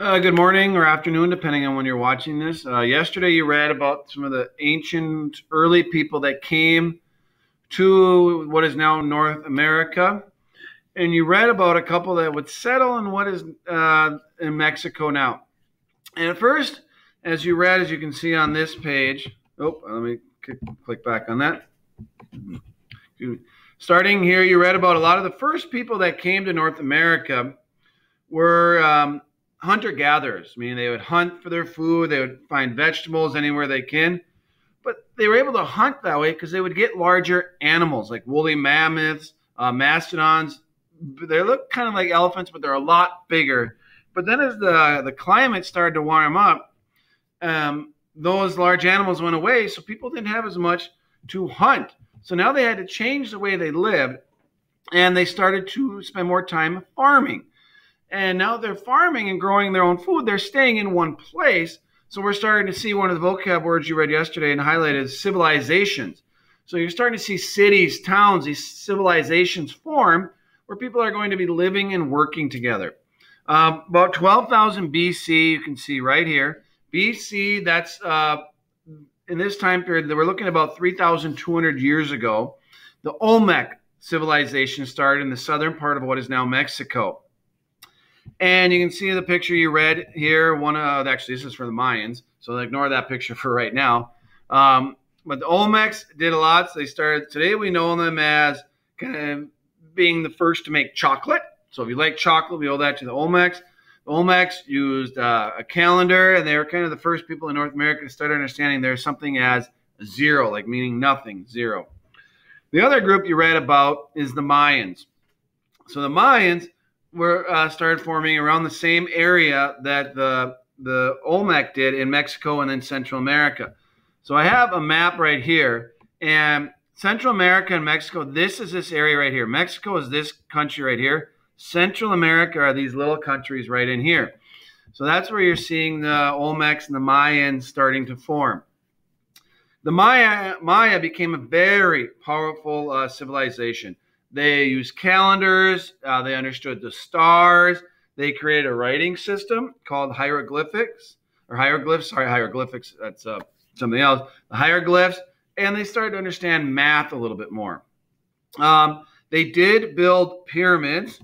Uh, good morning or afternoon, depending on when you're watching this. Uh, yesterday, you read about some of the ancient early people that came to what is now North America. And you read about a couple that would settle in what is uh, in Mexico now. And at first, as you read, as you can see on this page, oh, let me click back on that. Starting here, you read about a lot of the first people that came to North America were um, hunter gatherers, meaning they would hunt for their food, they would find vegetables anywhere they can. But they were able to hunt that way because they would get larger animals like woolly mammoths, uh, mastodons. They look kind of like elephants, but they're a lot bigger. But then as the, the climate started to warm up, um, those large animals went away, so people didn't have as much to hunt. So now they had to change the way they lived, and they started to spend more time farming and now they're farming and growing their own food. They're staying in one place. So we're starting to see one of the vocab words you read yesterday and highlighted civilizations. So you're starting to see cities, towns, these civilizations form where people are going to be living and working together. Uh, about 12,000 BC, you can see right here. BC, that's uh, in this time period, we're looking about 3,200 years ago. The Olmec civilization started in the southern part of what is now Mexico. And you can see the picture you read here. One of actually, this is for the Mayans, so ignore that picture for right now. Um, but the Olmecs did a lot. So they started. Today we know them as kind of being the first to make chocolate. So if you like chocolate, we owe that to the Olmecs. The Olmecs used uh, a calendar, and they were kind of the first people in North America to start understanding there's something as zero, like meaning nothing, zero. The other group you read about is the Mayans. So the Mayans were uh, started forming around the same area that the the Olmec did in Mexico and then Central America. So I have a map right here, and Central America and Mexico. This is this area right here. Mexico is this country right here. Central America are these little countries right in here. So that's where you're seeing the Olmecs and the Mayans starting to form. The Maya Maya became a very powerful uh, civilization. They used calendars. Uh, they understood the stars. They created a writing system called hieroglyphics or hieroglyphs. Sorry, hieroglyphics. That's uh, something else. The hieroglyphs, and they started to understand math a little bit more. Um, they did build pyramids.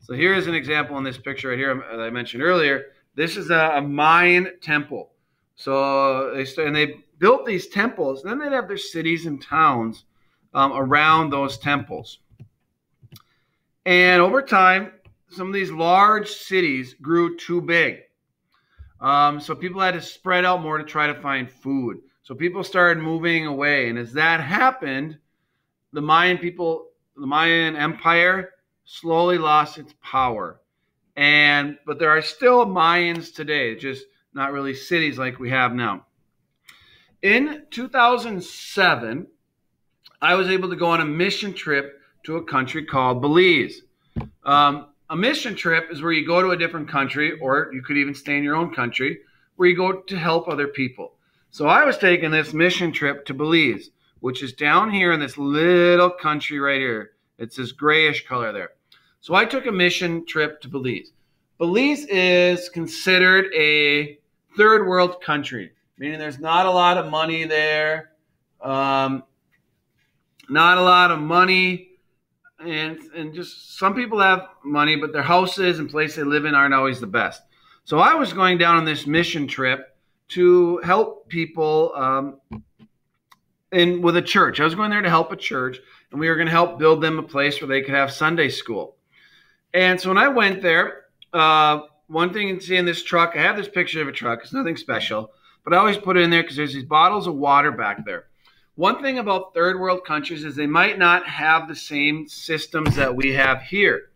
So here is an example in this picture right here that I mentioned earlier. This is a, a Mayan temple. So they and they built these temples. And Then they'd have their cities and towns um, around those temples. And over time, some of these large cities grew too big. Um, so people had to spread out more to try to find food. So people started moving away. And as that happened, the Mayan people, the Mayan Empire slowly lost its power. And but there are still Mayans today, just not really cities like we have now. In 2007, I was able to go on a mission trip to a country called Belize. Um, a mission trip is where you go to a different country, or you could even stay in your own country, where you go to help other people. So I was taking this mission trip to Belize, which is down here in this little country right here. It's this grayish color there. So I took a mission trip to Belize. Belize is considered a third world country, meaning there's not a lot of money there. Um, not a lot of money and and just some people have money, but their houses and place they live in aren't always the best. So I was going down on this mission trip to help people um, in with a church. I was going there to help a church, and we were going to help build them a place where they could have Sunday school. And so when I went there, uh, one thing you see in this truck, I have this picture of a truck. It's nothing special, but I always put it in there because there's these bottles of water back there. One thing about third world countries is they might not have the same systems that we have here.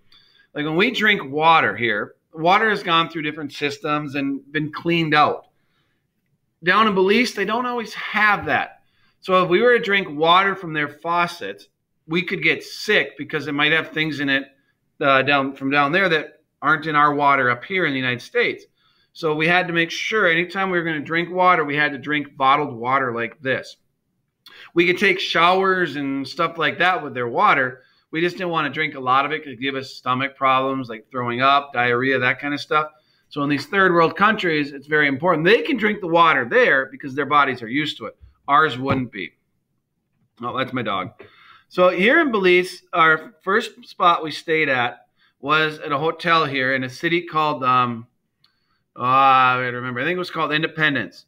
Like when we drink water here, water has gone through different systems and been cleaned out. Down in Belize, they don't always have that. So if we were to drink water from their faucets, we could get sick because it might have things in it uh, down from down there that aren't in our water up here in the United States. So we had to make sure anytime we were going to drink water, we had to drink bottled water like this. We could take showers and stuff like that with their water. We just didn't want to drink a lot of it. It could give us stomach problems like throwing up, diarrhea, that kind of stuff. So in these third world countries, it's very important. They can drink the water there because their bodies are used to it. Ours wouldn't be. Oh, that's my dog. So here in Belize, our first spot we stayed at was at a hotel here in a city called um, oh, I remember. I think it was called Independence.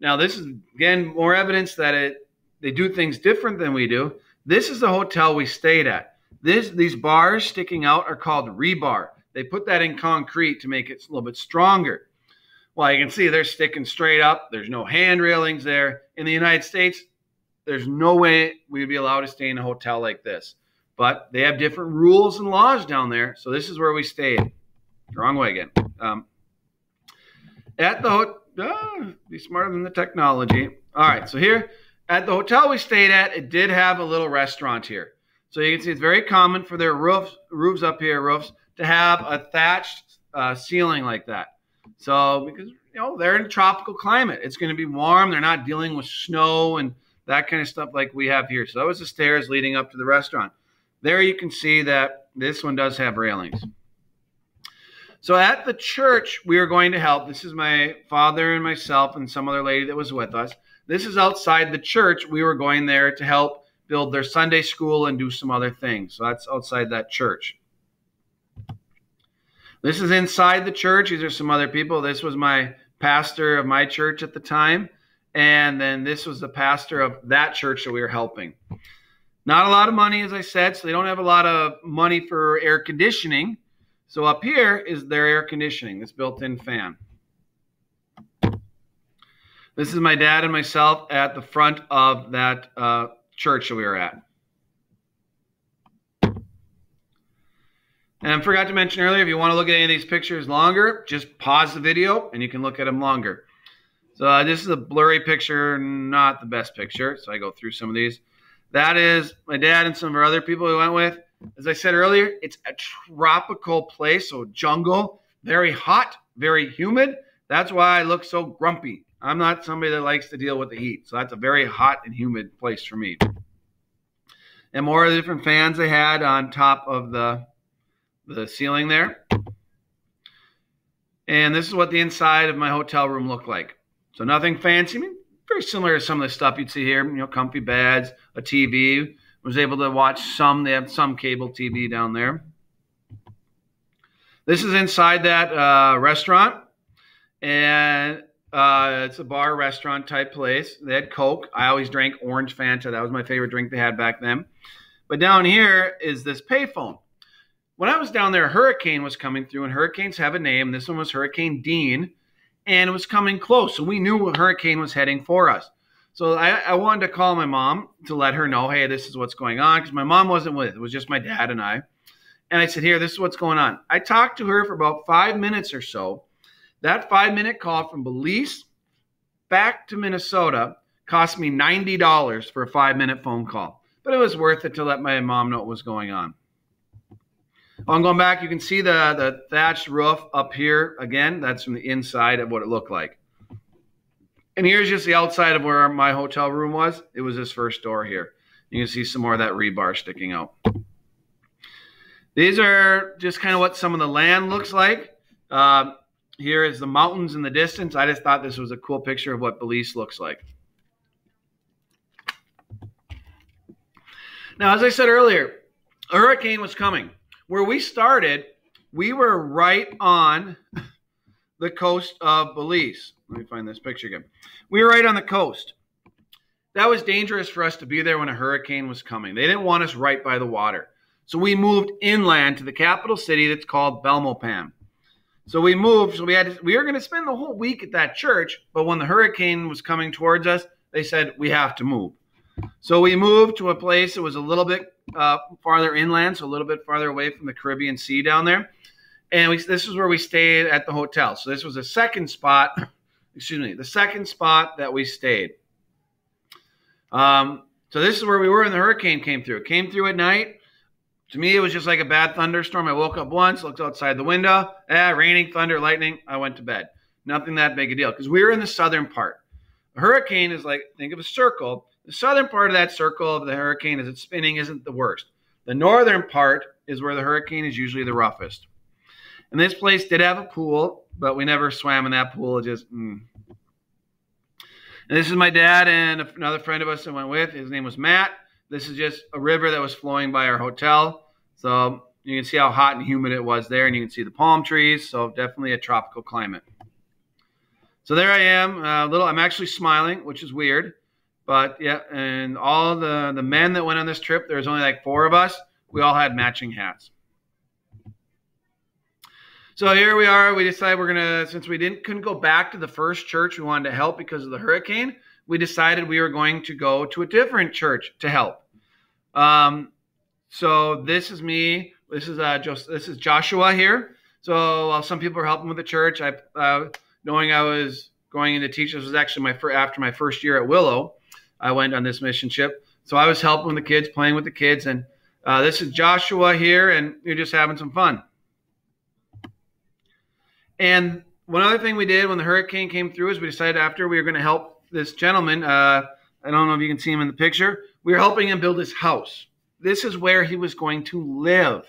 Now this is again more evidence that it they do things different than we do. This is the hotel we stayed at. This these bars sticking out are called rebar. They put that in concrete to make it a little bit stronger. Well, you can see they're sticking straight up. There's no hand railings there. In the United States, there's no way we'd be allowed to stay in a hotel like this. But they have different rules and laws down there. So this is where we stayed. Wrong way again. Um, at the hotel, oh, be smarter than the technology. All right. So here at the hotel we stayed at, it did have a little restaurant here. So you can see it's very common for their roofs, roofs up here, roofs to have a thatched uh, ceiling like that. So because you know they're in a tropical climate, it's going to be warm. They're not dealing with snow and that kind of stuff like we have here. So that was the stairs leading up to the restaurant. There you can see that this one does have railings. So at the church we are going to help. This is my father and myself and some other lady that was with us. This is outside the church. We were going there to help build their Sunday school and do some other things. So that's outside that church. This is inside the church. These are some other people. This was my pastor of my church at the time. And then this was the pastor of that church that we were helping. Not a lot of money, as I said, so they don't have a lot of money for air conditioning. So up here is their air conditioning, this built in fan. This is my dad and myself at the front of that uh, church that we were at. And I forgot to mention earlier, if you want to look at any of these pictures longer, just pause the video and you can look at them longer. So uh, this is a blurry picture, not the best picture. So I go through some of these. That is my dad and some of our other people we went with. As I said earlier, it's a tropical place, so jungle, very hot, very humid. That's why I look so grumpy. I'm not somebody that likes to deal with the heat. So that's a very hot and humid place for me. And more of the different fans they had on top of the the ceiling there. And this is what the inside of my hotel room looked like. So nothing fancy. I mean, very similar to some of the stuff you'd see here. You know, comfy beds, a TV. Was able to watch some. They have some cable TV down there. This is inside that uh, restaurant, and uh, it's a bar restaurant type place. They had Coke. I always drank orange Fanta. That was my favorite drink they had back then. But down here is this payphone when I was down there, a hurricane was coming through, and hurricanes have a name. This one was Hurricane Dean, and it was coming close. So we knew a hurricane was heading for us. So I, I wanted to call my mom to let her know, hey, this is what's going on, because my mom wasn't with. It it was just my dad and I. And I said, here, this is what's going on. I talked to her for about five minutes or so. That five minute call from Belize back to Minnesota cost me $90 for a five minute phone call. But it was worth it to let my mom know what was going on. I'm going back. You can see the, the thatched roof up here again. That's from the inside of what it looked like. And here's just the outside of where my hotel room was. It was this first door here. You can see some more of that rebar sticking out. These are just kind of what some of the land looks like. Uh, here is the mountains in the distance. I just thought this was a cool picture of what Belize looks like. Now, as I said earlier, a hurricane was coming where we started, we were right on the coast of Belize. Let me find this picture again. We were right on the coast. That was dangerous for us to be there when a hurricane was coming. They didn't want us right by the water. So we moved inland to the capital city that's called Belmopan. So we moved. So we had to, we were going to spend the whole week at that church, but when the hurricane was coming towards us, they said we have to move. So we moved to a place that was a little bit uh, farther inland, so a little bit farther away from the Caribbean Sea down there. And we, this is where we stayed at the hotel. So this was the second spot, excuse me, the second spot that we stayed. Um, so this is where we were when the hurricane came through. It came through at night. To me, it was just like a bad thunderstorm. I woke up once, looked outside the window, ah, raining, thunder, lightning. I went to bed. Nothing that big a deal because we were in the southern part. A hurricane is like, think of a circle the southern part of that circle of the hurricane as it's spinning isn't the worst. The northern part is where the hurricane is usually the roughest. And this place did have a pool. but we never swam in that pool. It just. Mm. And this is my dad and another friend of us that went with. His name was Matt. This is just a river that was flowing by our hotel. So you can see how hot and humid it was there, and you can see the palm trees. So definitely a tropical climate. So there I am, a little. I'm actually smiling, which is weird, but yeah. And all the the men that went on this trip, there was only like four of us. We all had matching hats. So here we are. We decided we're gonna, since we didn't couldn't go back to the first church we wanted to help because of the hurricane, we decided we were going to go to a different church to help. Um, so this is me. This is uh, this is Joshua here. So while some people are helping with the church, I uh, knowing I was going into teach. This was actually my first, after my first year at Willow. I went on this mission trip. So I was helping the kids, playing with the kids, and uh, this is Joshua here, and you're just having some fun. And one other thing we did when the hurricane came through is we decided after we were going to help this gentleman. Uh, I don't know if you can see him in the picture. We were helping him build his house. This is where he was going to live.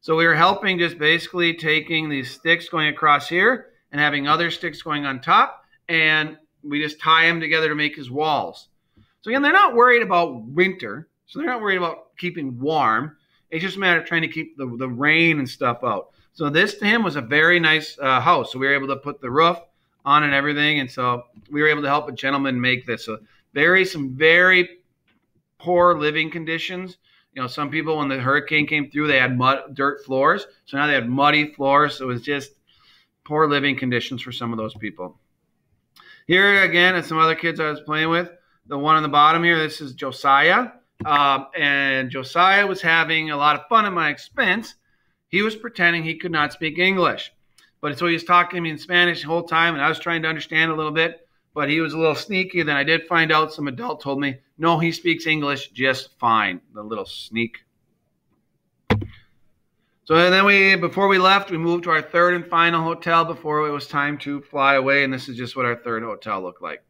So we were helping just basically taking these sticks going across here and having other sticks going on top, and we just tie them together to make his walls. So again, they're not worried about winter, so they're not worried about keeping warm. It's just a matter of trying to keep the, the rain and stuff out. So this to him was a very nice uh, house. So we were able to put the roof on and everything, and so we were able to help a gentleman make this. So very some very poor living conditions. You know, some people when the hurricane came through, they had mud, dirt floors. So now they had muddy floors. So it was just poor living conditions for some of those people. Here again, and some other kids I was playing with. The one on the bottom here, this is Josiah. Um, and Josiah was having a lot of fun at my expense he was pretending he could not speak English. But so he was talking to me in Spanish the whole time, and I was trying to understand a little bit, but he was a little sneaky. Then I did find out some adult told me, no, he speaks English just fine. The little sneak. So then we, before we left, we moved to our third and final hotel before it was time to fly away, and this is just what our third hotel looked like.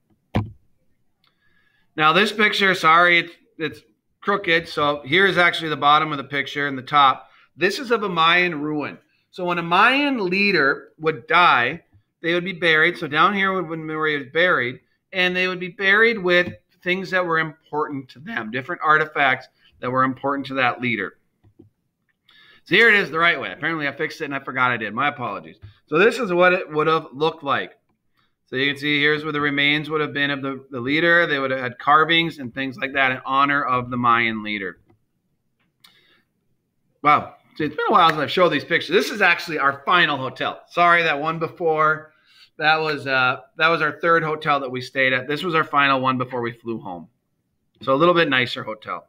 Now this picture, sorry, it's, it's crooked. So here is actually the bottom of the picture and the top. This is of a Mayan ruin. So when a Mayan leader would die, they would be buried. So down here would when Mary was buried, and they would be buried with things that were important to them, different artifacts that were important to that leader. So here it is the right way. Apparently I fixed it and I forgot I did. My apologies. So this is what it would have looked like. So you can see here's where the remains would have been of the, the leader. They would have had carvings and things like that in honor of the Mayan leader. Wow, See, it's been a while since I've showed these pictures. This is actually our final hotel. Sorry, that one before, that was uh, that was our third hotel that we stayed at. This was our final one before we flew home. So a little bit nicer hotel.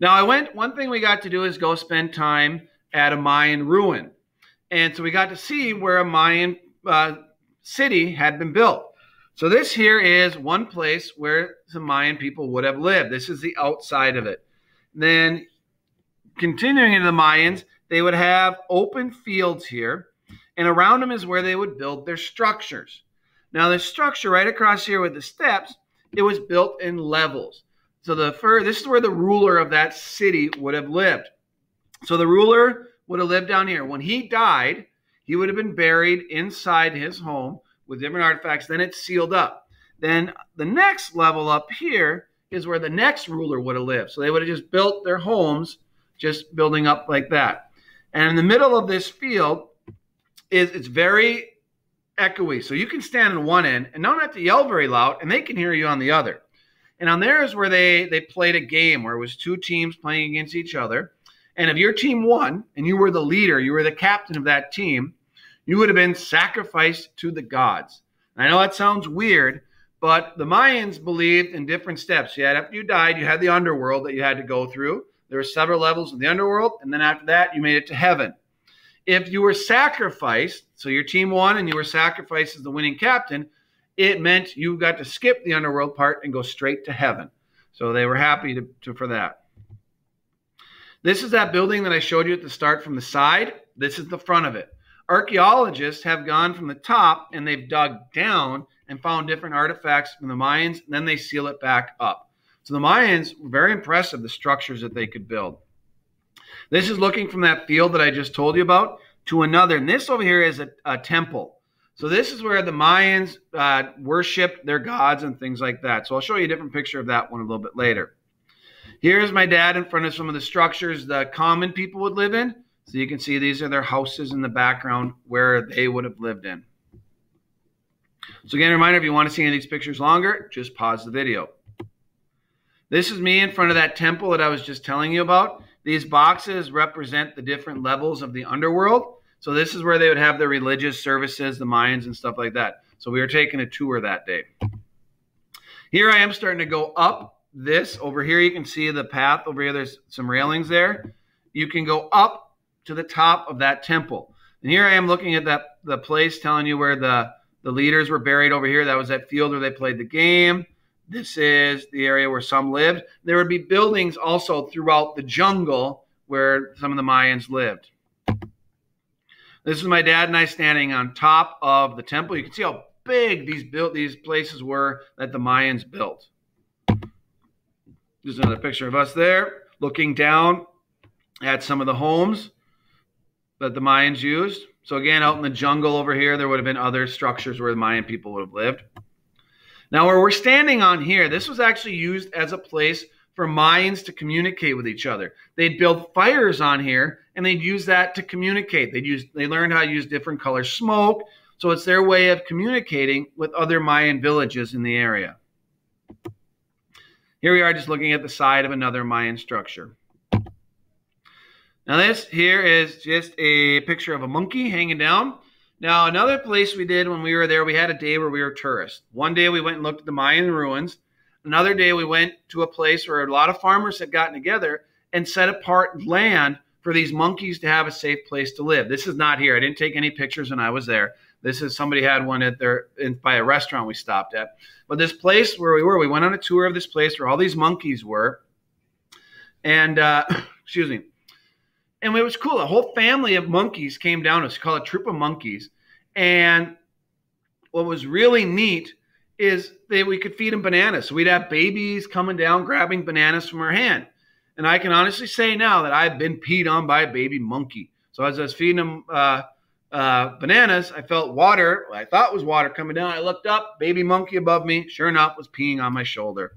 Now I went. One thing we got to do is go spend time at a Mayan ruin, and so we got to see where a Mayan uh, city had been built. So this here is one place where the Mayan people would have lived. This is the outside of it. Then continuing into the Mayans, they would have open fields here, and around them is where they would build their structures. Now, the structure right across here with the steps, it was built in levels. So the first, this is where the ruler of that city would have lived. So the ruler would have lived down here. When he died, he would have been buried inside his home with different artifacts. Then it's sealed up. Then the next level up here is where the next ruler would have lived. So they would have just built their homes just building up like that. And in the middle of this field is it's very echoey. So you can stand on one end and don't have to yell very loud, and they can hear you on the other. And on there is where they they played a game where it was two teams playing against each other. And if your team won and you were the leader, you were the captain of that team, you would have been sacrificed to the gods. And I know that sounds weird, but the Mayans believed in different steps. You had after you died, you had the underworld that you had to go through. There were several levels in the underworld, and then after that, you made it to heaven. If you were sacrificed, so your team won and you were sacrificed as the winning captain, it meant you got to skip the underworld part and go straight to heaven. So they were happy to, to, for that. This is that building that I showed you at the start from the side. This is the front of it. Archaeologists have gone from the top and they've dug down and found different artifacts from the Mayans, and then they seal it back up. So the Mayans were very impressive, the structures that they could build. This is looking from that field that I just told you about to another. And this over here is a, a temple. So this is where the Mayans uh, worshipped their gods and things like that. So I'll show you a different picture of that one a little bit later. Here's my dad in front of some of the structures the common people would live in. So you can see these are their houses in the background where they would have lived in. So again, a reminder, if you want to see any of these pictures longer, just pause the video. This is me in front of that temple that I was just telling you about. These boxes represent the different levels of the underworld. So this is where they would have their religious services, the Mayans and stuff like that. So we were taking a tour that day. Here I am starting to go up this. Over here you can see the path. Over here there's some railings there. You can go up to the top of that temple. And here I am looking at that the place telling you where the, the leaders were buried over here. That was that field where they played the game. This is the area where some lived. There would be buildings also throughout the jungle where some of the Mayans lived. This is my dad and I standing on top of the temple. You can see how big these built these places were that the Mayans built. There's another picture of us there looking down at some of the homes that the Mayans used. So again, out in the jungle over here, there would have been other structures where the Mayan people would have lived. Now, where we're standing on here, this was actually used as a place for Mayans to communicate with each other. They'd build fires on here, and they'd use that to communicate. They'd use, they learned how to use different color smoke, so it's their way of communicating with other Mayan villages in the area. Here we are just looking at the side of another Mayan structure. Now this here is just a picture of a monkey hanging down. Now, another place we did when we were there, we had a day where we were tourists. One day we went and looked at the Mayan ruins. Another day we went to a place where a lot of farmers had gotten together and set apart land for these monkeys to have a safe place to live. This is not here. I didn't take any pictures when I was there. This is somebody had one at their in, by a restaurant we stopped at. But this place where we were, we went on a tour of this place where all these monkeys were, and uh, excuse me, and it was cool. A whole family of monkeys came down. It's called a troop of monkeys. And what was really neat is that we could feed them bananas. So we'd have babies coming down grabbing bananas from our hand. And I can honestly say now that I've been peed on by a baby monkey. So as I was feeding them uh, uh, bananas, I felt water. I thought was water coming down. I looked up, baby monkey above me. Sure enough, was peeing on my shoulder.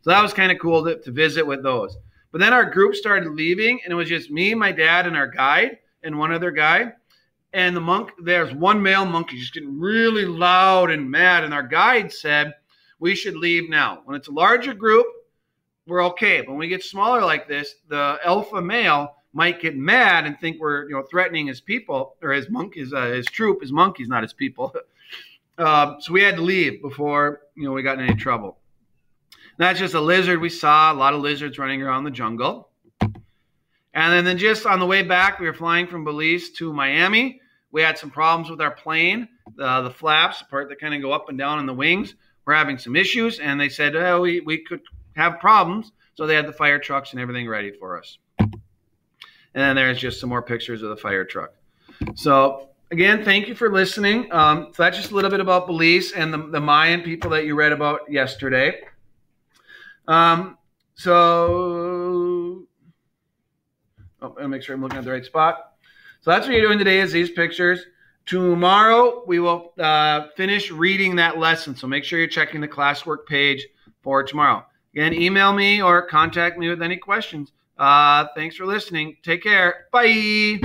So that was kind of cool to, to visit with those. But then our group started leaving, and it was just me, my dad, and our guide, and one other guy. And the monk, there's one male monkey just getting really loud and mad. And our guide said, We should leave now. When it's a larger group, we're okay. But when we get smaller like this, the alpha male might get mad and think we're you know threatening his people or his monkeys, uh, his troop, his monkeys, not his people. uh, so we had to leave before you know we got in any trouble. That's just a lizard we saw, a lot of lizards running around the jungle. And then, just on the way back, we were flying from Belize to Miami. We had some problems with our plane. The, the flaps, the part that kind of go up and down in the wings, we're having some issues. And they said, oh, we, we could have problems. So they had the fire trucks and everything ready for us. And then there's just some more pictures of the fire truck. So again, thank you for listening. Um, so that's just a little bit about Belize and the, the Mayan people that you read about yesterday. Um, so, oh, I'll make sure I'm looking at the right spot. So that's what you're doing today is these pictures. Tomorrow we will uh, finish reading that lesson. So make sure you're checking the classwork page for tomorrow. Again, email me or contact me with any questions. Uh, thanks for listening. Take care. Bye.